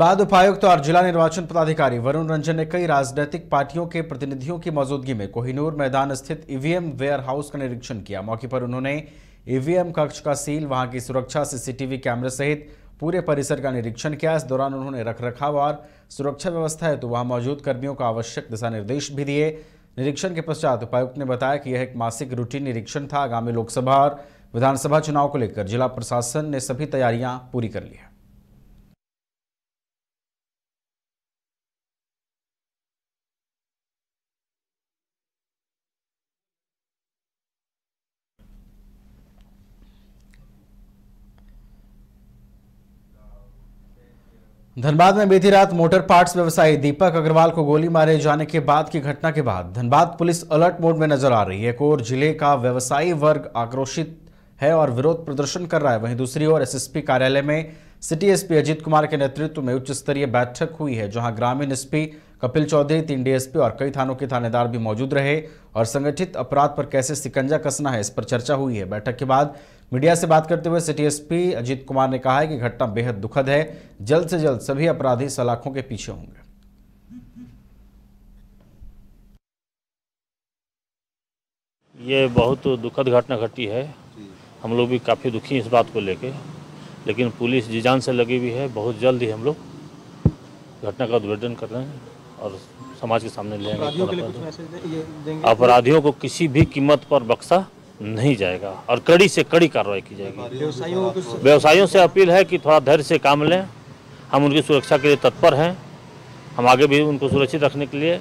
बाद उपायुक्त और जिला निर्वाचन पदाधिकारी वरुण रंजन ने कई राजनीतिक पार्टियों के प्रतिनिधियों की मौजूदगी में कोहिनूर मैदान स्थित ईवीएम वेयर हाउस का निरीक्षण किया। मौके पर उन्होंने ईवीएम कक्ष का सील, वहाँ की सुरक्षा, सीसीटीवी कैमरे सहित पूरे परिसर का निरीक्षण किया। इस दौरान उन्होंने रखरखाव और सुरक्षा व्यवस्था हेतु तो वहाँ मौजूद कर्मियों को आवश्यक दिशा निर्देश भी दिए। निरीक्षण के पश्चात उपायुक्त ने बताया कि यह एक मासिक रूटीन निरीक्षण था। आगामी लोकसभा और विधानसभा चुनाव को लेकर जिला प्रशासन ने सभी तैयारियाँ पूरी कर ली है। धनबाद में बीती रात मोटर पार्ट्स व्यवसायी दीपक अग्रवाल को गोली मारे जाने के बाद की घटना के बाद धनबाद पुलिस अलर्ट मोड में नज़र आ रही है। कोर ज़िले का व्यवसायी वर्ग आक्रोशित है और विरोध प्रदर्शन कर रहा है, वहीं दूसरी ओर एसएसपी कार्यालय में सिटी एसपी अजीत कुमार के नेतृत्व में उच्च स्तरीय बैठक हुई है, जहाँ ग्रामीण एसपी कपिल चौधरी, तीन डीएसपी और कई थानों के थानेदार भी मौजूद रहे और संगठित अपराध पर कैसे सिकंजा कसना है इस पर चर्चा हुई है। बैठक के बाद मीडिया से बात करते हुए सिटी एसपी अजीत कुमार ने कहा है कि घटना बेहद दुखद है। जल्द से जल्द सभी अपराधी सलाखों के पीछे होंगे। ये बहुत दुखद घटना घटी है। हम लोग भी काफ़ी दुखी हैं इस बात को लेके। लेकिन पुलिस जी जान से लगी हुई है। बहुत जल्द ही हम लोग घटना का उद्भेदन कर रहे हैं और समाज के सामने ले आएँगे। अपराधियों को किसी भी कीमत पर बक्सा नहीं जाएगा और कड़ी से कड़ी कार्रवाई की जाएगी। व्यवसायियों से अपील है कि थोड़ा धैर्य से काम लें। हम उनकी सुरक्षा के लिए तत्पर हैं। हम आगे भी उनको सुरक्षित रखने के लिए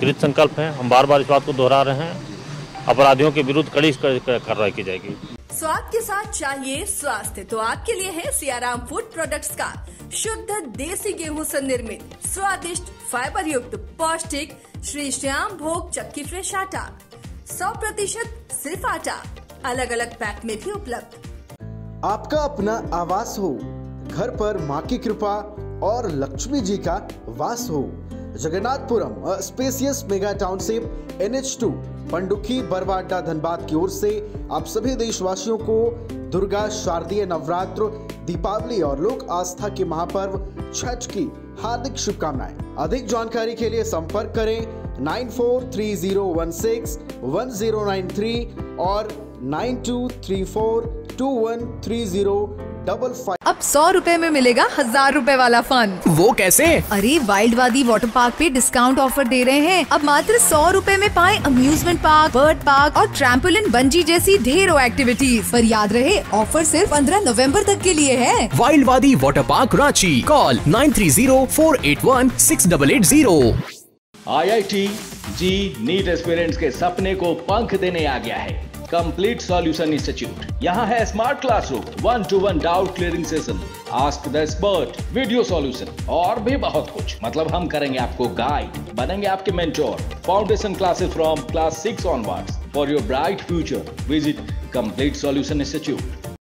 कृत संकल्प हैं। हम बार बार इस बात को दोहरा रहे हैं। अपराधियों के विरुद्ध कड़ी कार्रवाई की जाएगी। स्वाद के साथ चाहिए स्वास्थ्य तो आपके लिए है सियाराम फ़ूड प्रोडक्ट्स का। शुद्ध देसी गेहूँ से निर्मित स्वादिष्ट, फाइबर युक्त, पौष्टिक, श्री श्याम भोग चक्की फ्रेश आटा। सौ प्रतिशत सिर्फ़ आटा। अलग अलग पैक में भी उपलब्ध। आपका अपना आवास हो, घर पर माँ की कृपा और लक्ष्मी जी का वास हो। Jagannathpuram spacious mega township N H two Pandukhi, Barwada, Dhanbad की ओर से आप सभी देशवासियों को दुर्गा, शारदीय नवरात्र, दीपावली और लोक आस्था के महापर्व, छठ की हार्दिक शुभकामनाएँ। अधिक जानकारी के लिए संपर्क करें nine four three zero one six one zero nine three और nine two three four two one three zero double five अब सौ रूपए में मिलेगा हज़ार रूपए वाला फन। वो कैसे? अरे वाइल्ड वादी वाटर पार्क पे डिस्काउंट ऑफ़र दे रहे हैं। अब मात्र सौ रूपए में पाए अम्यूजमेंट पार्क बर्ड पार्क और ट्रैम्पोलिन बंजी जैसी ढेरों एक्टिविटीज़ पर याद रहे ऑफ़र सिर्फ़ पंद्रह नवंबर तक के लिए है। Wild Wadi water park Ranchi. Call nine three zero four eight one six double eight zero IIT JEE NEET aspirants के सपने को पंख देने आ गया है। कंप्लीट सॉल्यूशन इंस्टीट्यूट यहाँ है smart classroom one to one doubt clearing session ask the expert video solution और भी बहुत कुछ। मतलब हम करेंगे आपको गाइड बनेंगे आपके mentor foundation classes from class six onwards for your bright future visit complete solution institute